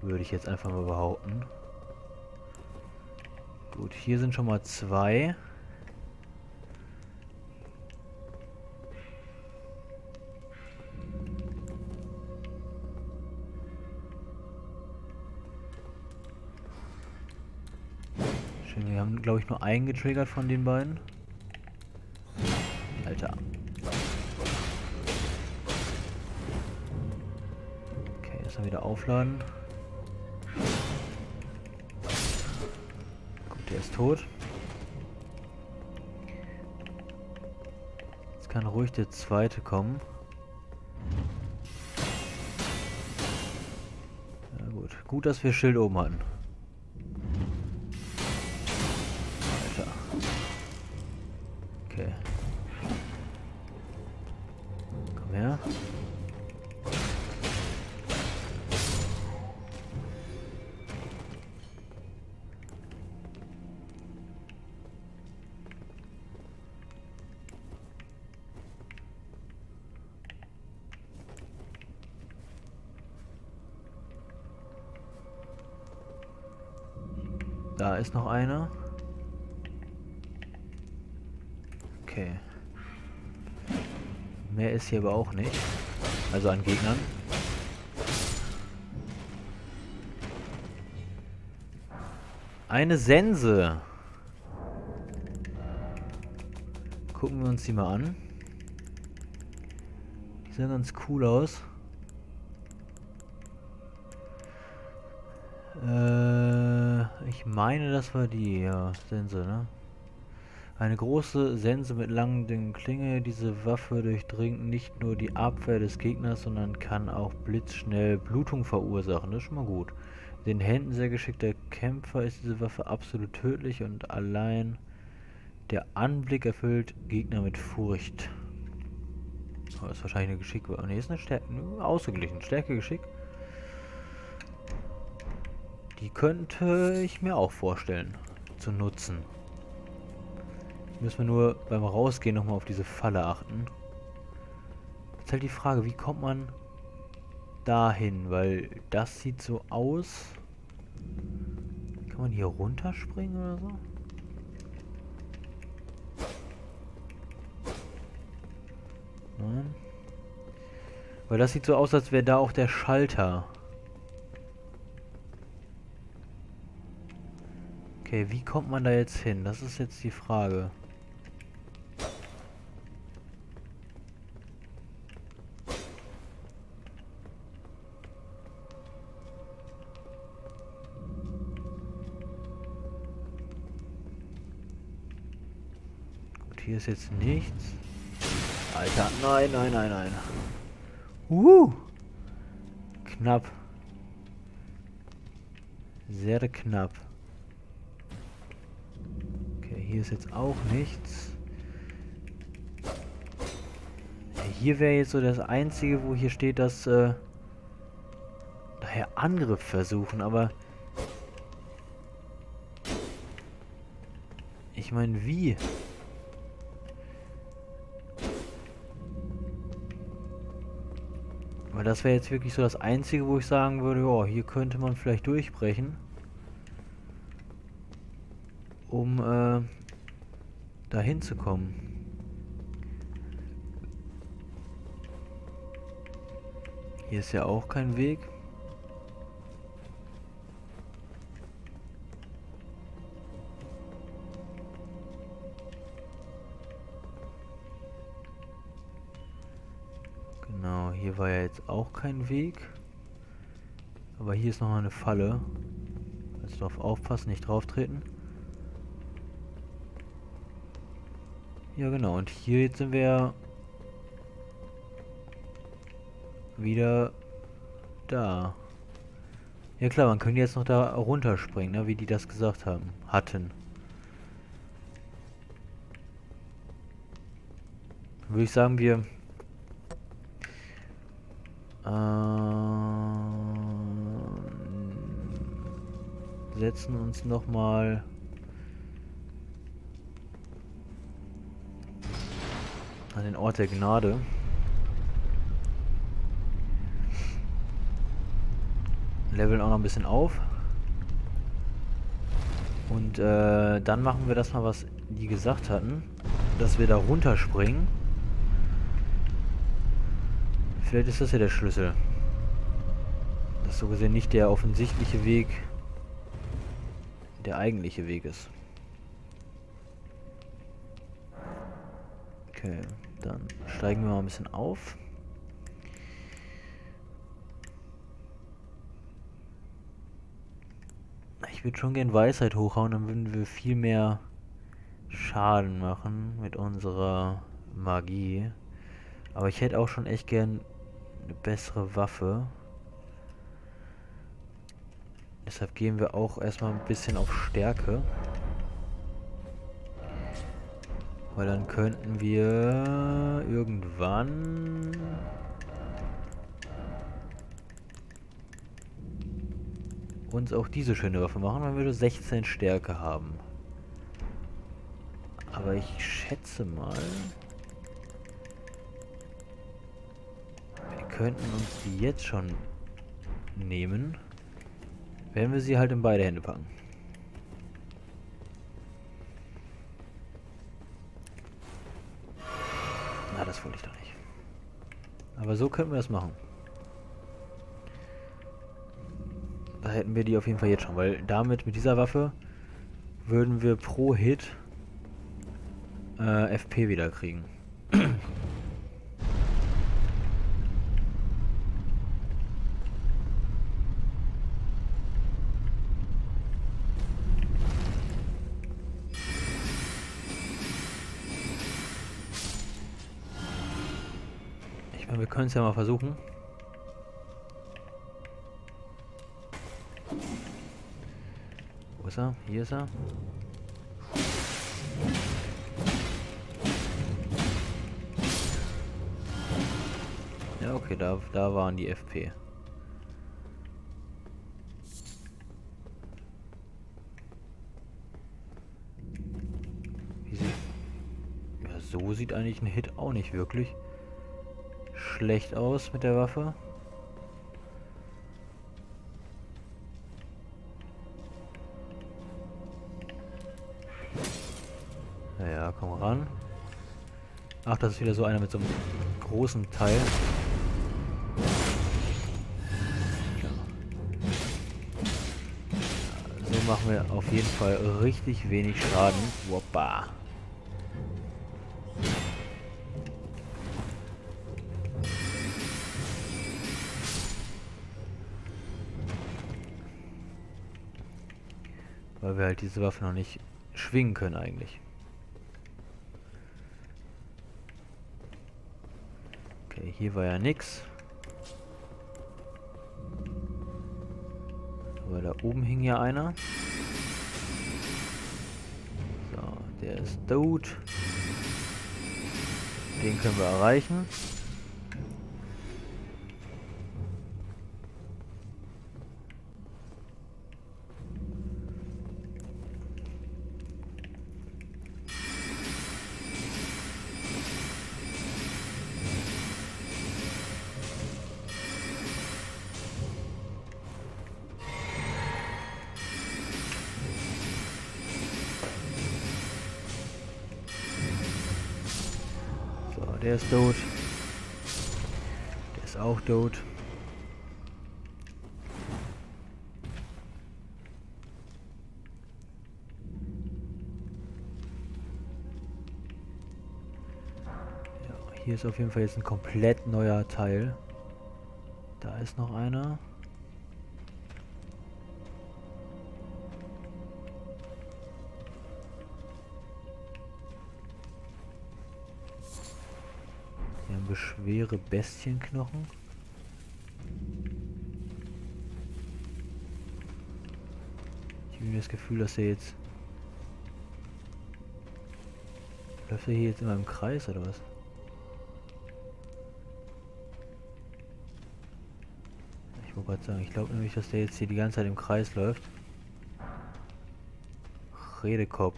Würde ich jetzt einfach mal behaupten. Gut, hier sind schon mal zwei. Glaube ich nur einen getriggert von den beiden. Alter. Okay, erstmal wieder aufladen. Gut, der ist tot. Jetzt kann ruhig der zweite kommen. Ja gut. Gut, dass wir Schild oben hatten. Hier aber auch nicht. Also an Gegnern. Eine Sense. Gucken wir uns die mal an. Die sehen ganz cool aus. Äh, ich meine, das war die, ja, Sense, ne? Eine große Sense mit langen Klinge. Diese Waffe durchdringt nicht nur die Abwehr des Gegners, sondern kann auch blitzschnell Blutung verursachen. Das ist schon mal gut. Den Händen sehr geschickter Kämpfer ist diese Waffe absolut tödlich und allein der Anblick erfüllt Gegner mit Furcht. Oh, das ist wahrscheinlich eine Geschick. Ne, ist eine Stärke. Ausgeglichen. Stärke, Geschick. Die könnte ich mir auch vorstellen zu nutzen. Müssen wir nur beim Rausgehen nochmal auf diese Falle achten. Jetzt halt die Frage, wie kommt man dahin? Weil das sieht so aus. Kann man hier runterspringen oder so? Nein. Weil das sieht so aus, als wäre da auch der Schalter. Okay, wie kommt man da jetzt hin? Das ist jetzt die Frage. Hier ist jetzt nichts. Alter, nein, nein, nein, nein. Uh! Knapp. Sehr knapp. Hier ist jetzt auch nichts. Hier wäre jetzt so das Einzige, wo hier steht, dass äh, daher Angriff versuchen, aber ich meine, wie? Weil das wäre jetzt wirklich so das Einzige, wo ich sagen würde, ja, hier könnte man vielleicht durchbrechen. Um, äh, dahin zu kommen. Hier ist ja auch kein Weg. Hier war ja jetzt auch kein Weg. Aber hier ist noch eine Falle. Also darauf aufpassen, nicht drauf treten. Ja, genau. Und hier jetzt sind wir wieder da. Ja klar, man könnte jetzt noch da runterspringen, ne, wie die das gesagt haben, hatten. Würde ich sagen, wir äh, setzen uns noch mal an den Ort der Gnade. Leveln auch noch ein bisschen auf. Und äh, dann machen wir das mal, was die gesagt hatten. Dass wir da runterspringen. Vielleicht ist das ja der Schlüssel. Das ist so gesehen nicht der offensichtliche Weg, der eigentliche Weg ist. Okay, dann steigen wir mal ein bisschen auf. Ich würde schon gern Weisheit hochhauen, dann würden wir viel mehr Schaden machen mit unserer Magie. Aber ich hätte auch schon echt gern eine bessere Waffe. Deshalb gehen wir auch erstmal ein bisschen auf Stärke. Weil dann könnten wir irgendwann... uns auch diese schöne Waffe machen, wenn wir 16 Stärke haben. Aber ich schätze mal... könnten uns die jetzt schon nehmen. wenn wir sie halt in beide Hände packen. Na, das wollte ich doch nicht. Aber so könnten wir das machen. Da hätten wir die auf jeden Fall jetzt schon, weil damit, mit dieser Waffe, würden wir pro Hit äh, FP wieder kriegen. können es ja mal versuchen. Wo ist er? Hier ist er. Ja, okay, da, da waren die FP. So sieht eigentlich ein Hit auch nicht wirklich schlecht aus mit der Waffe. Naja, komm ran. Ach, das ist wieder so einer mit so einem großen Teil. So machen wir auf jeden Fall richtig wenig Schaden. Woppa. Halt diese Waffe noch nicht schwingen können eigentlich. Okay, hier war ja nix. Aber da oben hing ja einer. So, der ist tot. Den können wir erreichen. Der ist tot. Der ist auch tot. Hier ist auf jeden Fall jetzt ein komplett neuer Teil. Da ist noch einer. Wir schwere Bestienknochen. Ich habe das Gefühl, dass er jetzt... Läuft er hier jetzt immer im Kreis oder was? Ich wollte gerade sagen, ich glaube nämlich, dass der jetzt hier die ganze Zeit im Kreis läuft. Redekopf.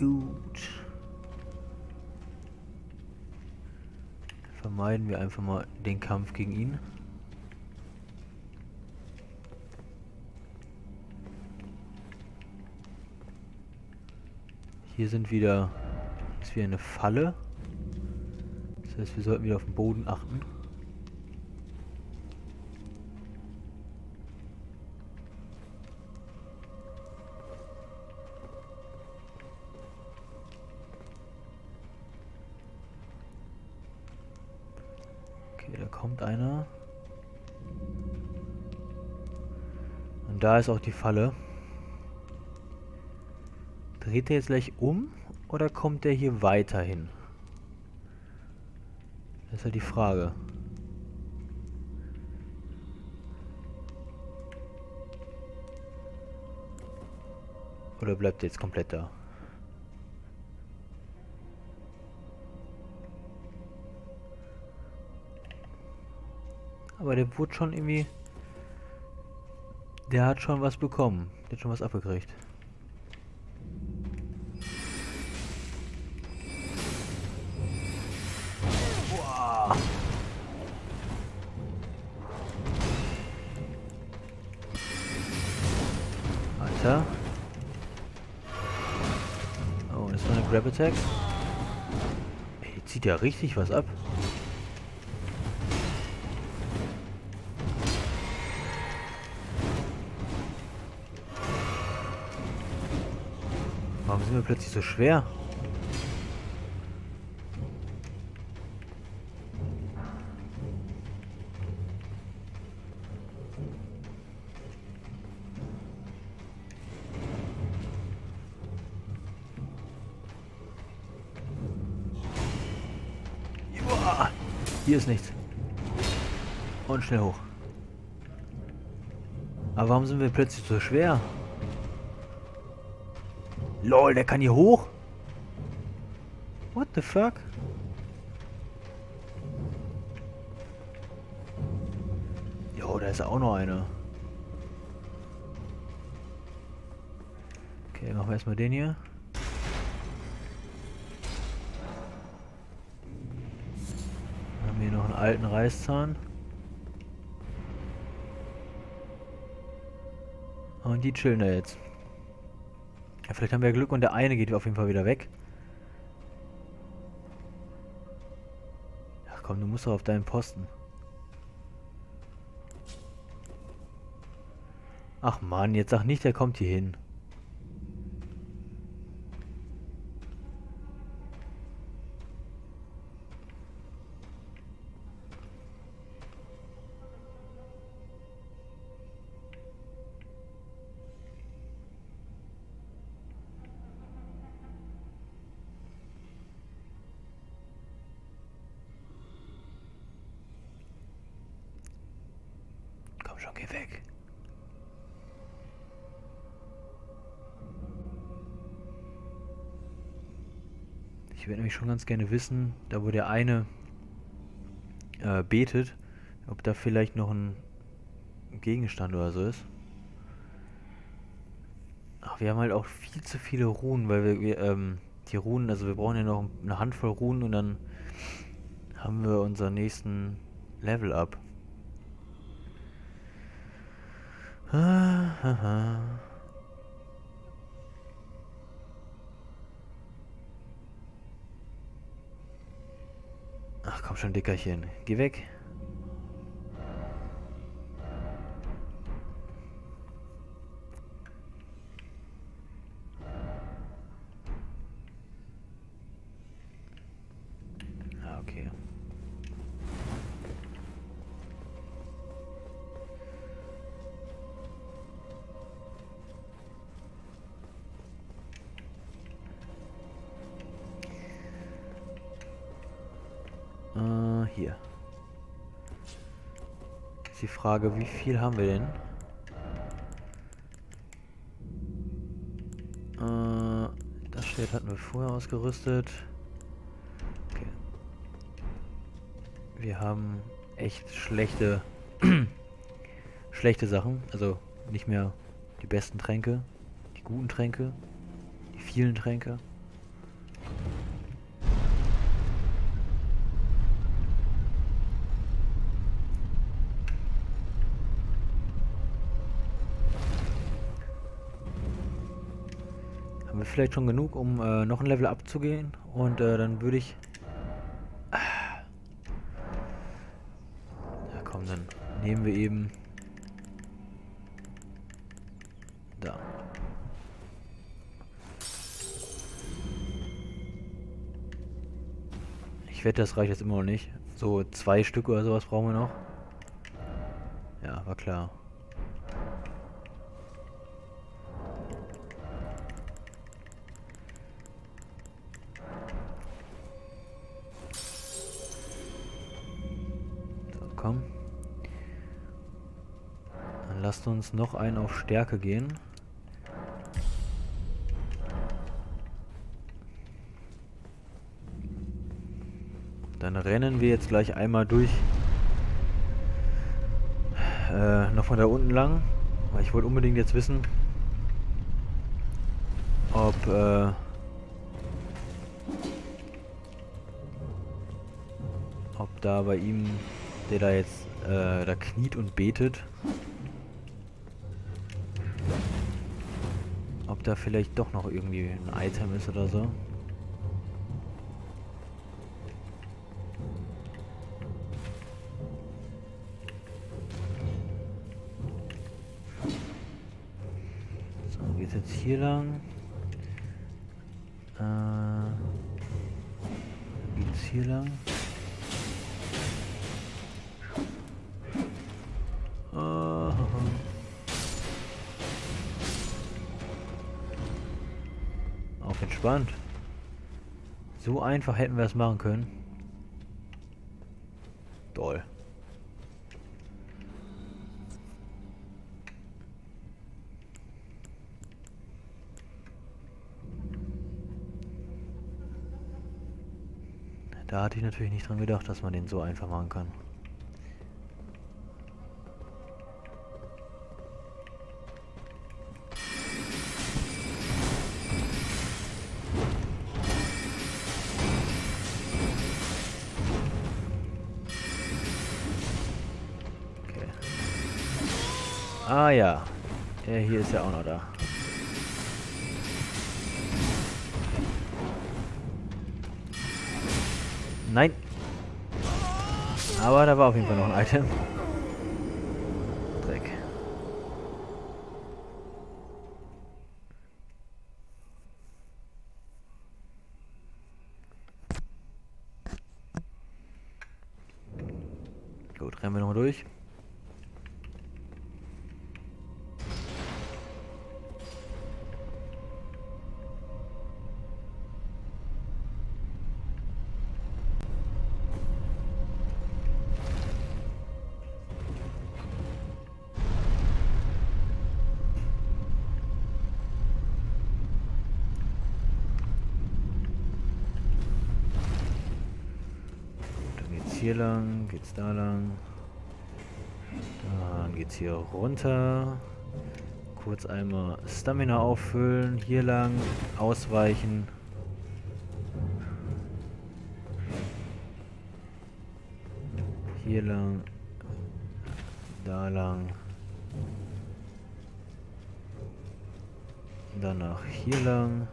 Gut. Vermeiden wir einfach mal den Kampf gegen ihn. Hier sind wieder ist wieder eine Falle. Das heißt, wir sollten wieder auf den Boden achten. Und da ist auch die Falle. Dreht er jetzt gleich um oder kommt er hier weiter hin? Das ist halt die Frage. Oder bleibt er jetzt komplett da? Aber der wurde schon irgendwie... Der hat schon was bekommen. Der hat schon was abgekriegt. Alter. Oh, das war eine Grab Attack. Ey, zieht ja richtig was ab. Plötzlich so schwer? Hier ist nichts. Und schnell hoch. Aber warum sind wir plötzlich so schwer? LOL, der kann hier hoch? What the fuck? Jo, da ist auch noch einer. Okay, machen wir erstmal den hier. Haben hier noch einen alten Reißzahn. Und die chillen da jetzt. Ja, vielleicht haben wir Glück und der eine geht auf jeden Fall wieder weg. Ach komm, du musst doch auf deinen Posten. Ach man, jetzt sag nicht, der kommt hier hin. Ich würde nämlich schon ganz gerne wissen, da wo der eine äh, betet, ob da vielleicht noch ein Gegenstand oder so ist. Ach, wir haben halt auch viel zu viele Runen, weil wir, wir ähm, die Runen, also wir brauchen ja noch eine Handvoll Runen und dann haben wir unseren nächsten Level up. Ah, haha. Schon, Dickerchen. Geh weg. Frage, wie viel haben wir denn? Äh, das Schild hatten wir vorher ausgerüstet. Okay. Wir haben echt schlechte, schlechte Sachen. Also nicht mehr die besten Tränke, die guten Tränke, die vielen Tränke. Vielleicht schon genug, um äh, noch ein Level abzugehen? Und äh, dann würde ich... Ah. Ja komm, dann nehmen wir eben... Da. Ich wette, das reicht jetzt immer noch nicht. So zwei Stück oder sowas brauchen wir noch. Ja, war klar. Komm. Dann lasst uns noch einen auf Stärke gehen. Dann rennen wir jetzt gleich einmal durch. Äh, noch von da unten lang. Weil ich wollte unbedingt jetzt wissen, ob, äh, ob da bei ihm, der da jetzt, äh, da kniet und betet, ob da vielleicht doch noch irgendwie ein Item ist oder so. So, einfach hätten wir es machen können. Toll. Da hatte ich natürlich nicht dran gedacht, dass man den so einfach machen kann. Jeden geht's da lang. Dann geht's hier runter. Kurz einmal Stamina auffüllen, hier lang, ausweichen. Hier lang, da lang. Danach hier lang.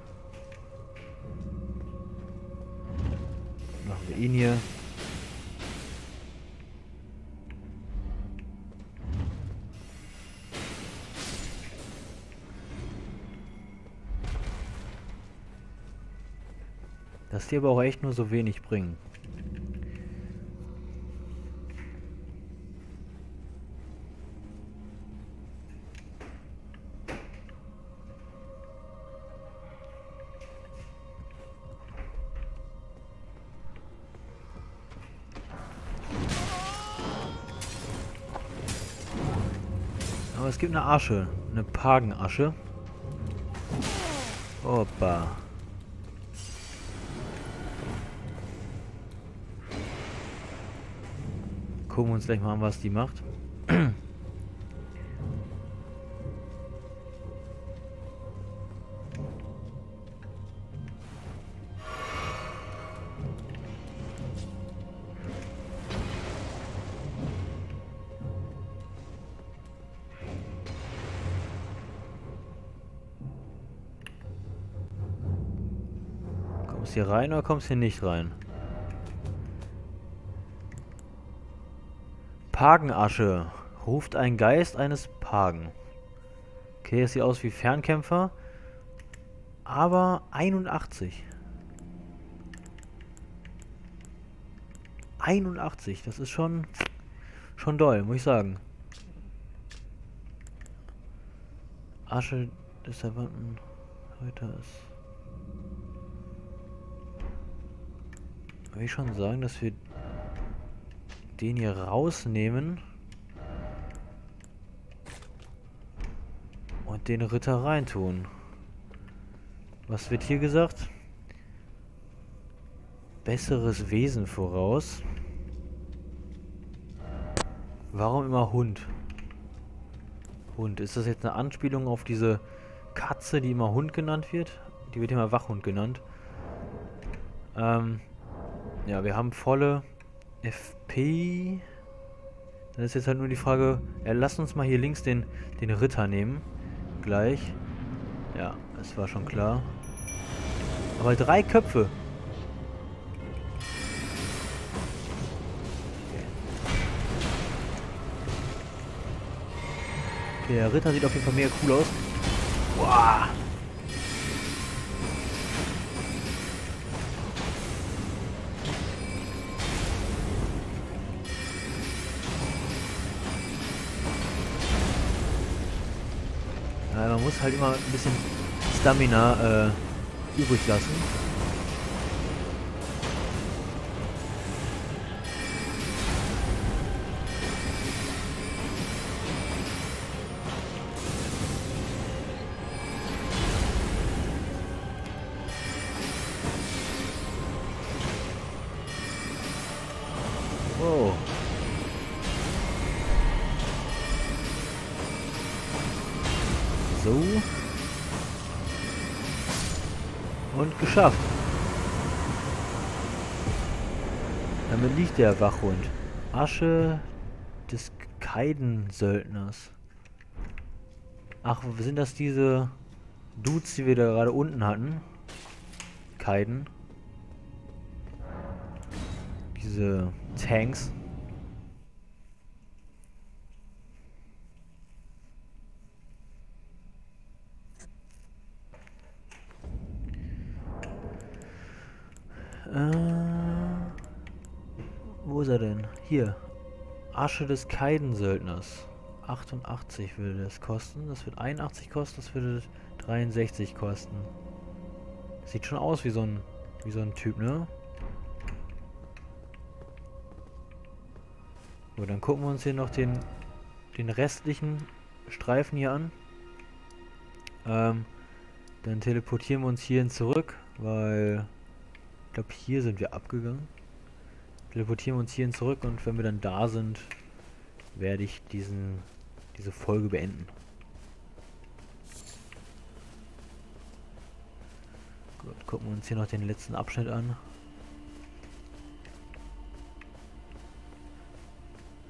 Machen wir ihn hier. Dass die aber auch echt nur so wenig bringen. Aber es gibt eine Asche. Eine Pagenasche. Opa. Gucken wir uns gleich mal an, was die macht. Kommst hier rein oder kommst hier nicht rein? Pagenasche. Ruft ein Geist eines Pagen. Okay, es sieht aus wie Fernkämpfer. Aber 81. 81, das ist schon schon doll, muss ich sagen. Asche des Verwandten heute ist. Will ich schon sagen, dass wir den hier rausnehmen und den Ritter reintun. Was wird hier gesagt? Besseres Wesen voraus. Warum immer Hund? Hund. Ist das jetzt eine Anspielung auf diese Katze, die immer Hund genannt wird? Die wird immer Wachhund genannt. Ähm, ja, wir haben volle FP. Dann ist jetzt halt nur die Frage, ja, lass uns mal hier links den, den Ritter nehmen. Gleich. Ja, Das war schon klar. Aber drei Köpfe. Okay, der Ritter sieht auf jeden Fall mega cool aus. Boah. Halt immer ein bisschen Stamina äh, übrig lassen. Wachhund. Asche des Kaiden-Söldners. Ach, sind das diese Dudes, die wir da gerade unten hatten? Kaiden. Diese Tanks. Äh, wo ist er denn? Hier. Asche des Kaidensöldners. 88 würde das kosten. Das wird 81 kosten, das würde 63 kosten. Sieht schon aus wie so ein wie so ein Typ, ne? So, dann gucken wir uns hier noch den den restlichen Streifen hier an. Ähm, dann teleportieren wir uns hierhin zurück, weil ich glaube hier sind wir abgegangen. Teleportieren wir uns hierhin zurück und wenn wir dann da sind, werde ich diesen diese Folge beenden. Gut, gucken wir uns hier noch den letzten Abschnitt an.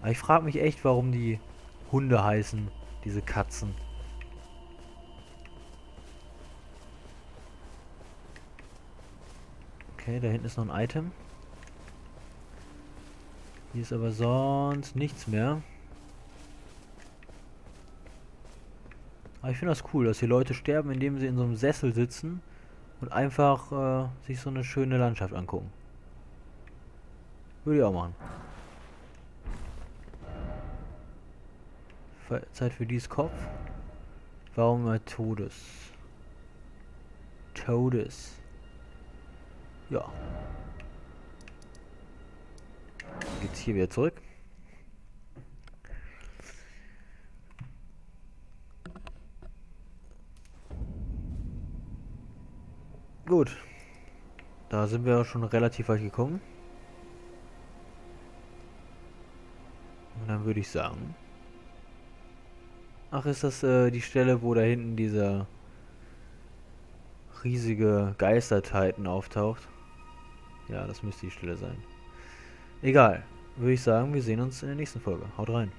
Aber ich frage mich echt, warum die Hunde heißen, diese Katzen. Okay, da hinten ist noch ein Item. Hier ist aber sonst nichts mehr. Aber ich finde das cool, dass die Leute sterben, indem sie in so einem Sessel sitzen und einfach äh, sich so eine schöne Landschaft angucken. Würde ich auch machen. Zeit für dies Kopf. Warum mal Todes? Todes. Ja. Geht's hier wieder zurück. Gut. Da sind wir schon relativ weit gekommen. Und dann würde ich sagen... Ach, ist das äh, die Stelle, wo da hinten dieser riesige Geistertitan auftaucht? Ja, das müsste die Stelle sein. Egal. Würde ich sagen, wir sehen uns in der nächsten Folge. Haut rein.